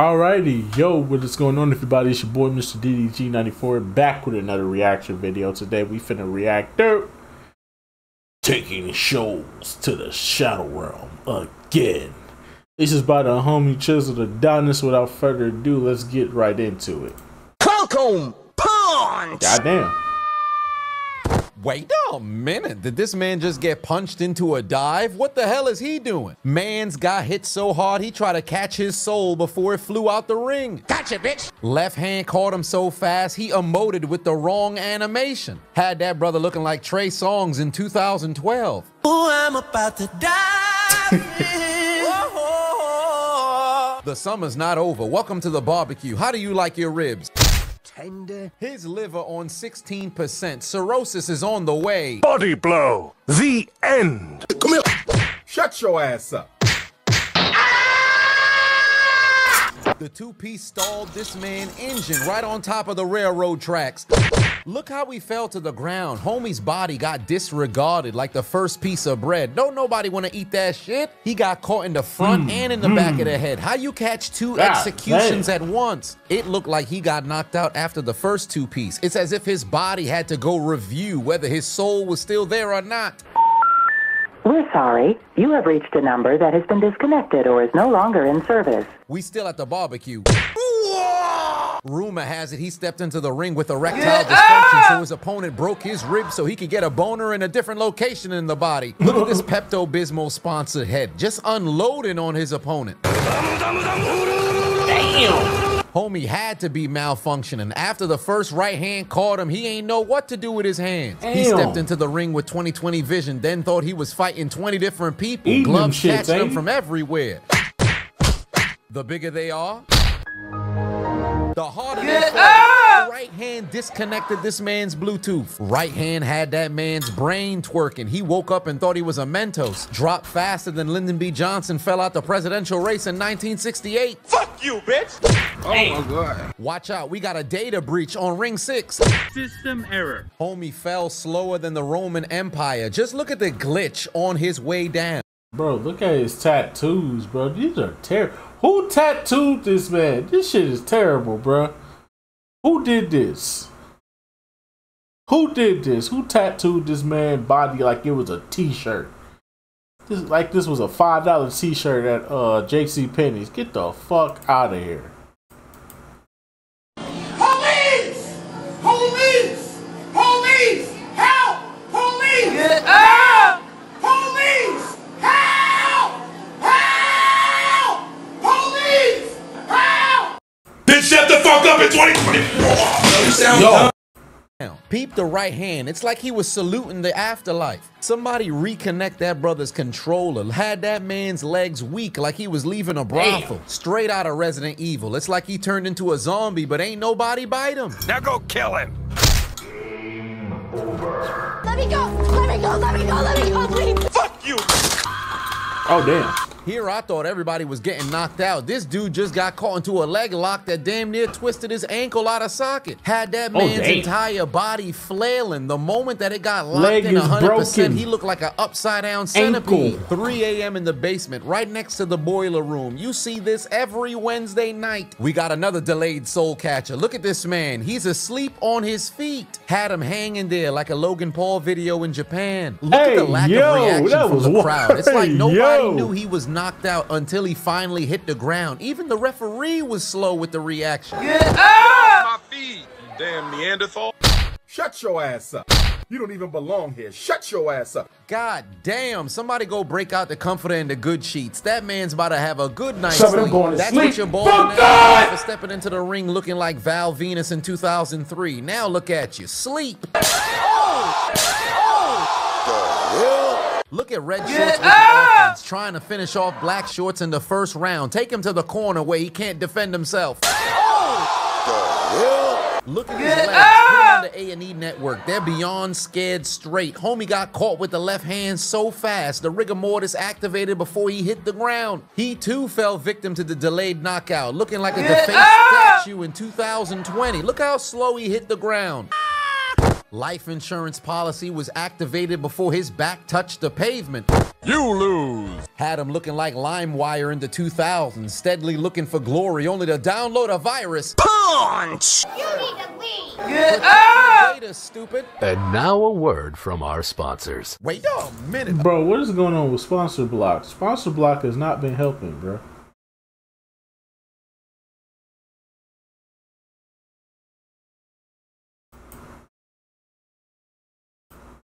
Alrighty, yo, what is going on everybody? It's your boy Mr. DDG94 back with another reaction video. Today we finna react to Taking Souls to the Shadow Realm again. This is by the homie Chisel the Adonis. Without further ado, let's get right into it. Welcome, punch! Goddamn. Wait a minute. Did this man just get punched into a dive? What the hell is he doing? Man's got hit so hard he tried to catch his soul before it flew out the ring. Gotcha, bitch! Left hand caught him so fast he emoted with the wrong animation. Had that brother looking like Trey Songz in 2012. Ooh, I'm about to die. The summer's not over. Welcome to the barbecue. How do you like your ribs? Tender. His liver on 16%. Cirrhosis is on the way. Body blow. The end. Come here. Shut your ass up. The two-piece stalled this man engine right on top of the railroad tracks. Look how we fell to the ground. Homie's body got disregarded like the first piece of bread. Don't nobody want to eat that shit. He got caught in the front mm, and in the back of the mm. head. How you catch two God executions damn. at once? It looked like he got knocked out after the first two piece. It's as if his body had to go review whether his soul was still there or not. We're sorry. You have reached a number that has been disconnected or is no longer in service. We still at the barbecue. Rumor has it he stepped into the ring with erectile dysfunction, so ah! his opponent broke his ribs so he could get a boner in a different location in the body. Look at this Pepto Bismol sponsored head, just unloading on his opponent. Damn! Homie had to be malfunctioning. After the first right hand caught him, he ain't know what to do with his hands. He stepped into the ring with 2020 vision, then thought he was fighting 20 different people. Eating Gloves catching him eh? from everywhere. The bigger they are, the harder they fall. The right hand disconnected this man's Bluetooth. Right hand had that man's brain twerking. He woke up and thought he was a Mentos. Dropped faster than Lyndon B. Johnson fell out the presidential race in 1968. Fuck you, bitch. Oh my god. Watch out, we got a data breach on ring six. System error. Homie fell slower than the Roman Empire. Just look at the glitch on his way down. Bro, look at his tattoos, bro. These are terrible. Who tattooed this man? This shit is terrible, bro. Who did this? Who did this? Who tattooed this man body like it was a t-shirt? This like this was a five dollar t-shirt at uh JC Penney's. Get the fuck out of here. Fuck up in 2020. Yo, Now, Peep the right hand. It's like he was saluting the afterlife. Somebody reconnect that brother's controller. Had that man's legs weak like he was leaving a brothel. Straight out of Resident Evil. It's like he turned into a zombie, but ain't nobody bite him. Now go kill him. Let me go! Let me go! Let me go! Let me go, please! Fuck you. oh damn. Here, I thought everybody was getting knocked out. This dude just got caught into a leg lock that damn near twisted his ankle out of socket. Had that Oh, man's damn. entire body flailing. The moment that it got locked Leg in is 100%, broken. he looked like an upside down centipede. Ankle. 3 a.m. in the basement, right next to the boiler room. You see this every Wednesday night. We got another delayed soul catcher. Look at this man. He's asleep on his feet. Had him hanging there like a Logan Paul video in Japan. Look at the lack yo, of reaction from the wild. crowd. It's like nobody yo. knew he was knocked out until he finally hit the ground. Even the referee was slow with the reaction. Get up! My feet, you damn Neanderthal. Shut your ass up. You don't even belong here. Shut your ass up. God damn, somebody go break out the comforter and the good sheets. That man's about to have a good night's Some sleep. going to That's sleep. what you're Fuck balling God! for stepping into the ring looking like Val Venis in 2003. Now look at you. Sleep. Look at red shorts with the ah! offense, trying to finish off black shorts in the first round. Take him to the corner where he can't defend himself. Oh! Look at his legs. Ah! Put him on the A&E network. They're beyond scared straight. Homie got caught with the left hand so fast, the rigor mortis activated before he hit the ground. He too fell victim to the delayed knockout, looking like a defaced ah! statue in 2020. Look how slow he hit the ground. Life insurance policy was activated before his back touched the pavement. You lose. Had him looking like LimeWire in the 2000s, steadily looking for glory, only to download a virus. Punch! You need to leave. Data, stupid. And now a word from our sponsors. Wait a minute. Bro, what is going on with Sponsor Block? Sponsor Block has not been helping, bro.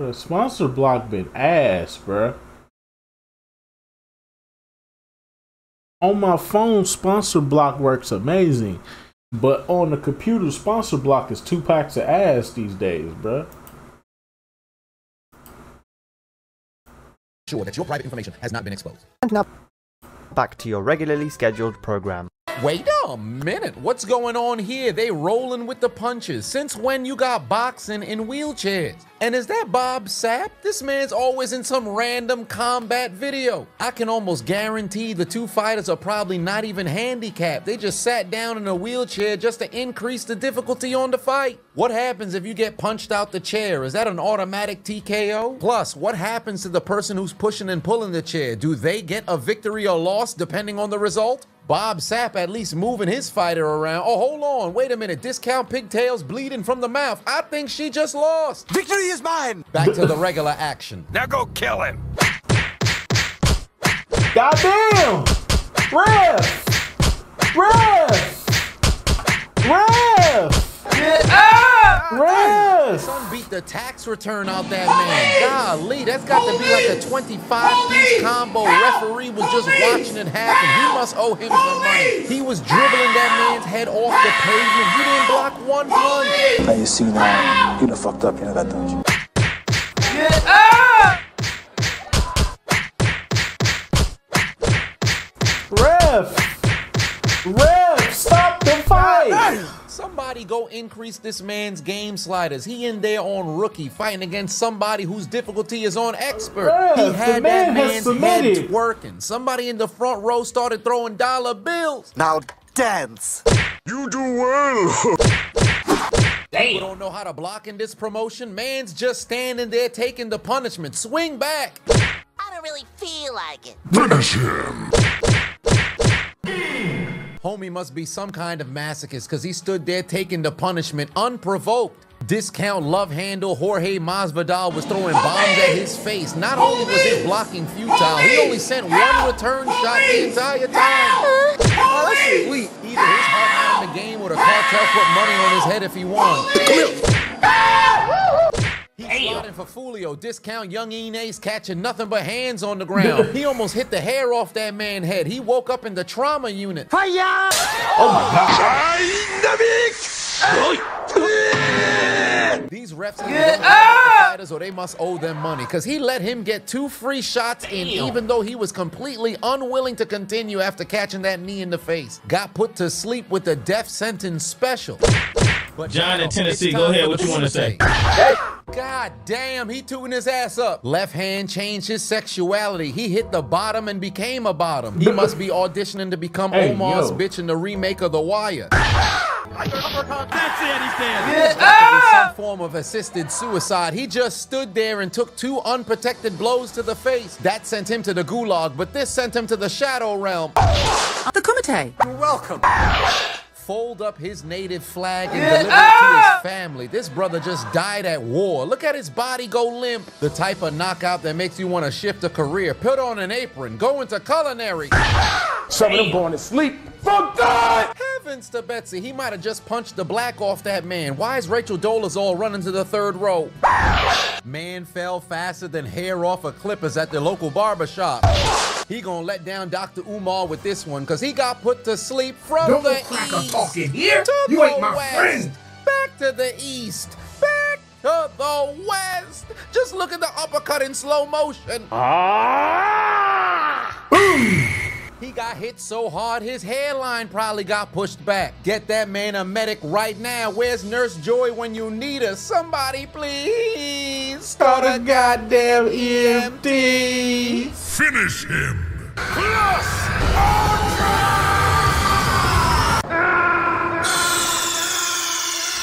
Bro, Sponsor Block been ass, bro. On my phone, Sponsor Block works amazing, but on the computer, Sponsor Block is two packs of ass these days, bro. Sure that your private information has not been exposed. And now, back to your regularly scheduled program. Wait a minute. What's going on here? They rolling with the punches. Since when you got boxing in wheelchairs? And is that Bob Sapp? This man's always in some random combat video. I can almost guarantee the two fighters are probably not even handicapped. They just sat down in a wheelchair just to increase the difficulty on the fight. What happens if you get punched out the chair? Is that an automatic TKO? Plus, what happens to the person who's pushing and pulling the chair? Do they get a victory or loss depending on the result? Bob Sapp at least moving his fighter around. Oh, hold on. Wait a minute. Discount pigtails bleeding from the mouth. I think she just lost. Victory is mine! Back to the regular action. Now go kill him. Goddamn! Ref! Ref! Ref! Ref! Son beat the tax return out that man. Golly, that's got to be like a 25 piece combo. Referee was just watching it happen. He must owe him some money. He was dribbling that man's head off the pavement. He didn't block one punch. Now you see now, you done fucked up, you know that, don't you? Ref! Somebody go increase this man's game sliders. He in there on rookie fighting against somebody whose difficulty is on expert. Bruh, he the had man that has man's head submitted. twerking. Somebody in the front row started throwing dollar bills. Now dance! You do well. You don't know how to block in this promotion? Man's just standing there taking the punishment. Swing back. I don't really feel like it. Finish him. Mm. Homie must be some kind of masochist because he stood there taking the punishment unprovoked. Discount love handle Jorge Masvidal was throwing bombs at his face. Not only was his blocking futile, he only sent one return shot the entire time. Oh, that shit weak. Either his heart not in the game or the cartel put money on his head if he won. He's sliding for Fulio. Discount young Inez catching nothing but hands on the ground. he almost hit the hair off that man's head. He woke up in the trauma unit. Hiya! Oh my god. These refs have to fighters or they must owe them money because he let him get two free shots in even though he was completely unwilling to continue after catching that knee in the face. Got put to sleep with a death sentence special. But John in Tennessee, go ahead. What you wanna Tuesday. say? God damn, he tooting his ass up. Left hand changed his sexuality. He hit the bottom and became a bottom. He must be auditioning to become Hey, Omar's yo. bitch in the remake of The Wire. That's it, he's dead. This got some form of assisted suicide. He just stood there and took two unprotected blows to the face. That sent him to the gulag, but this sent him to the shadow realm. The Kumite. You're welcome. Fold up his native flag and deliver it to his ah! family. This brother just died at war. Look at his body go limp. The type of knockout that makes you want to shift a career. Put on an apron, go into culinary. Some of them going to sleep. Fuck that! Heavens to Betsy, he might have just punched the black off that man. Why is Rachel Dolezal running to the third row? Man fell faster than hair off of clippers at the local barber shop. He gonna let down Dr. Umar with this one, cause he got put to sleep from Don't the crack a east talk in here. to You the ain't my west. friend. Back to the east. Back to the west. Just look at the uppercut in slow motion. Ah! Boom! He got hit so hard, his hairline probably got pushed back. Get that man a medic right now. Where's Nurse Joy when you need her? Somebody, please. Start a goddamn EMT. Finish him.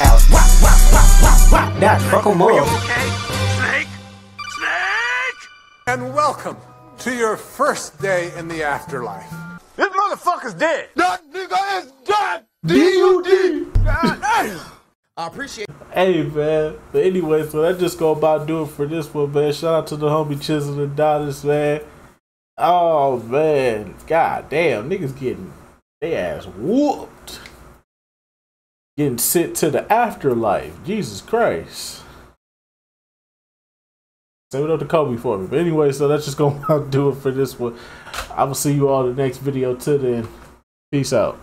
Alice, wah, wah, wah, wah, wah. that. Fuck them up. Snake! Snake! And welcome to your first day in the afterlife. This motherfucker's dead. That nigga is dead! D-U-D! I appreciate Hey man, but anyway, so that just go about do it for this one, man. Shout out to the homie Chisel the Adonis, man. Oh man, god damn, niggas getting they ass whooped, getting sent to the afterlife. Jesus Christ. Say what up to Kobe for me. But anyway, so that's just gonna do it for this one. I will see you all in the next video. Till then, peace out.